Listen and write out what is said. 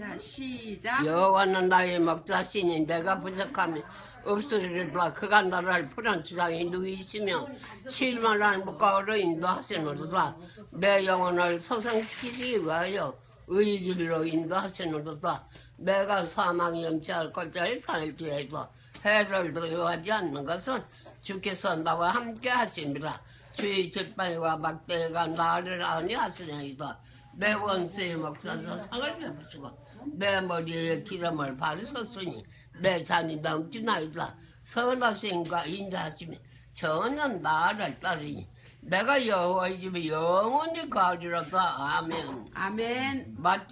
자, 시작. 여호와는 나의 목자시니 내가 부족함이 없으리라. 그가 나를 푸른 지상에 누이시며 실만한 목과 어로 인도하시노로다. 내 영혼을 소생시키기 위하여 의길로 인도하시노로다. 내가 사망 염치할 것을 갈지에도 해를 두려워하지 않는 것은 주께서 나와 함께 하십니다 주의 짓발과 막대가 나를 아니하시나이다 내 원수의 목사서 상을 베푸시고 내 머리에 기름을 바르셨으니 내 잔이 넘치나이다 선하심과 인자하심이 전혀 나를 따르니 내가 여호와의 집에 영원히 가리로다 아멘 아멘. 맞지?